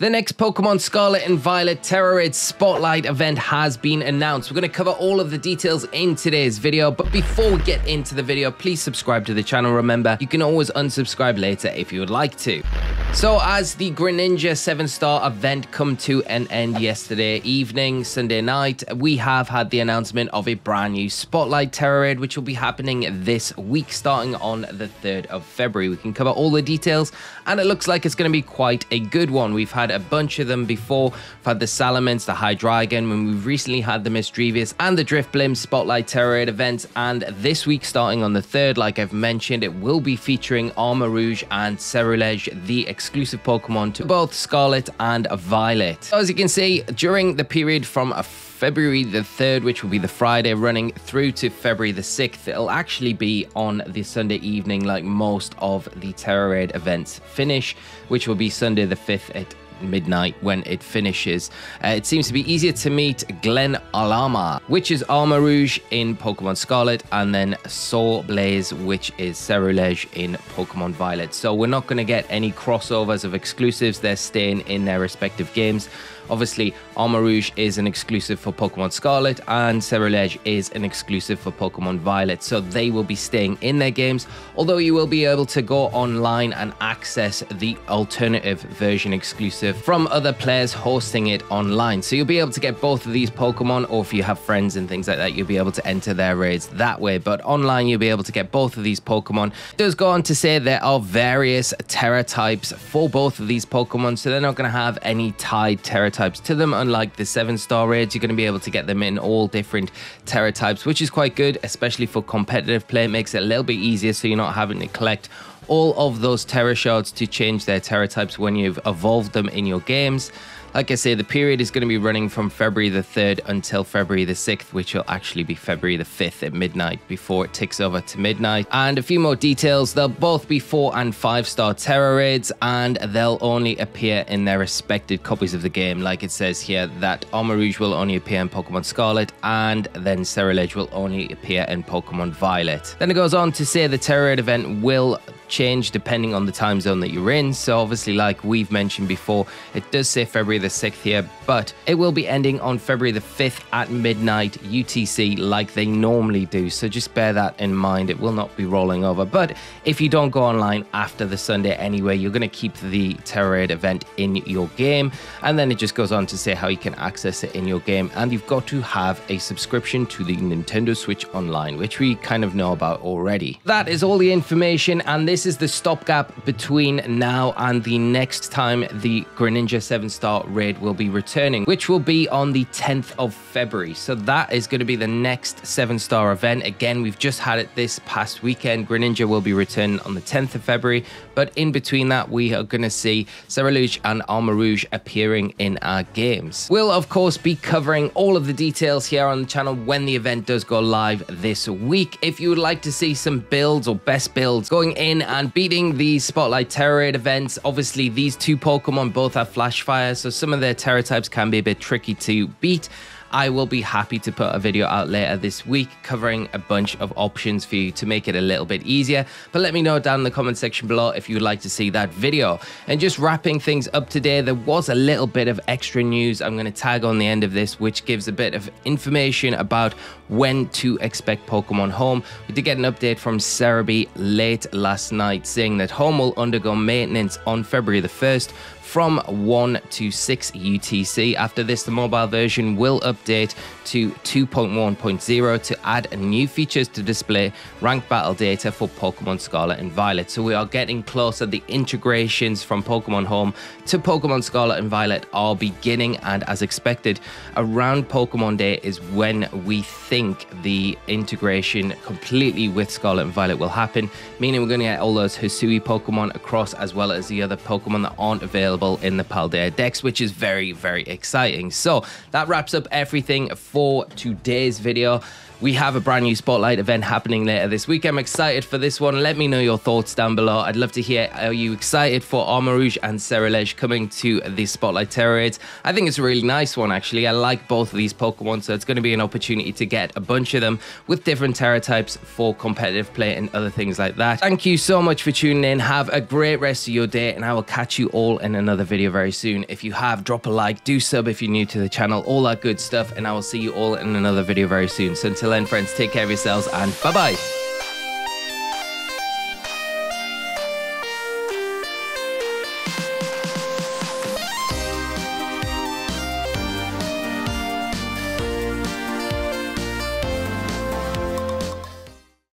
The next Pokemon Scarlet and Violet Tera Raid Spotlight event has been announced. We're going to cover all of the details in today's video, but before we get into the video, please subscribe to the channel. Remember, you can always unsubscribe later if you would like to. So as the Greninja 7-star event come to an end yesterday evening, Sunday night, we have had the announcement of a brand new Spotlight Tera Raid, which will be happening this week, starting on the 3rd of February. We can cover all the details, and it looks like it's going to be quite a good one. We've had a bunch of them before. We've had the Salamence, the Hydreigon, when we've recently had the Misdreavus and the Drifblim Spotlight Tera Raid events, and this week, starting on the 3rd, like I've mentioned, it will be featuring Armarouge and Ceruledge, the exclusive Pokemon to both Scarlet and Violet. So as you can see, during the period from February the 3rd, which will be the Friday, running through to February the 6th. It'll actually be on the Sunday evening, like most of the Tera Raid events finish, which will be Sunday the 5th at midnight when it finishes. Uh, it seems to be easier to meet Glen Alama, which is Armarouge in Pokemon Scarlet, and then Soul Blaze, which is Ceruledge in Pokemon Violet. So we're not going to get any crossovers of exclusives. They're staying in their respective games. Obviously, Armarouge is an exclusive for Pokemon Scarlet and Ceruledge is an exclusive for Pokemon Violet, so they will be staying in their games, although you will be able to go online and access the alternative version exclusive from other players hosting it online. So you'll be able to get both of these Pokemon, or if you have friends and things like that, you'll be able to enter their raids that way. But online, you'll be able to get both of these Pokemon. It does go on to say there are various Tera types for both of these Pokemon, so they're not going to have any tied Tera types to them. Unlike the seven star raids, you're going to be able to get them in all different Tera types, which is quite good, especially for competitive play. It makes it a little bit easier so you're not having to collect all of those Tera shards to change their Tera types when you've evolved them in your games. Like I say, the period is going to be running from February the 3rd until February the 6th, which will actually be February the 5th at midnight before it ticks over to midnight. And a few more details. They'll both be 4 and 5 star Tera raids, and they'll only appear in their respected copies of the game. Like it says here, that Armarouge will only appear in Pokemon Scarlet, and then Ceruledge will only appear in Pokemon Violet. Then it goes on to say the Tera raid event will change depending on the time zone that you're in. So obviously, like we've mentioned before, it does say February the 6th here, but it will be ending on February the 5th at midnight UTC like they normally do. So just bear that in mind. It will not be rolling over. But if you don't go online after the Sunday anyway, you're going to keep the Tera Raid event in your game. And then it just goes on to say how you can access it in your game. And you've got to have a subscription to the Nintendo Switch Online, which we kind of know about already. That is all the information. And this is the stopgap between now and the next time the Greninja 7 star raid will be returning, which will be on the 10th of February. So that is going to be the next 7 star event. Again, we've just had it this past weekend. Greninja will be returning on the 10th of February, but in between that, we are going to see Ceruledge and Armarouge appearing in our games. We'll, of course, be covering all of the details here on the channel when the event does go live this week. If you would like to see some builds or best builds going in and beating the Spotlight Tera Raid events, obviously these two Pokemon both have Flash Fire, so some of their Tera types can be a bit tricky to beat. I will be happy to put a video out later this week covering a bunch of options for you to make it a little bit easier. But let me know down in the comment section below if you would like to see that video. And just wrapping things up today, there was a little bit of extra news I'm going to tag on the end of this, which gives a bit of information about when to expect Pokemon Home. We did get an update from Serebii late last night saying that Home will undergo maintenance on February the 1st from 1 to 6 UTC. After this, the mobile version will update to 2.1.0 to add new features to display ranked battle data for Pokemon Scarlet and Violet. So we are getting closer. The integrations from Pokemon Home to Pokemon Scarlet and Violet are beginning, and as expected, around Pokemon Day is when we think the integration completely with Scarlet and Violet will happen, meaning we're going to get all those Hisui Pokemon across as well as the other Pokemon that aren't available in the Paldea Dex, which is very, very exciting. So that wraps up everything for today's video. We have a brand new Spotlight event happening later this week. I'm excited for this one. Let me know your thoughts down below. I'd love to hear, are you excited for Armarouge and Ceruledge coming to the Spotlight Tera Raids? I think it's a really nice one, actually. I like both of these Pokemon, so it's going to be an opportunity to get a bunch of them with different Tera types for competitive play and other things like that. Thank you so much for tuning in. Have a great rest of your day, and I will catch you all in another video very soon. If you have, drop a like, do sub if you're new to the channel, all that good stuff. And I will see you all in another video very soon. So until then, friends, take care of yourselves and bye bye.